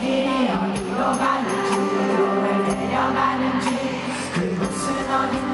길이 어디로 가는지 누구를 데려가는지 그곳은 어딘지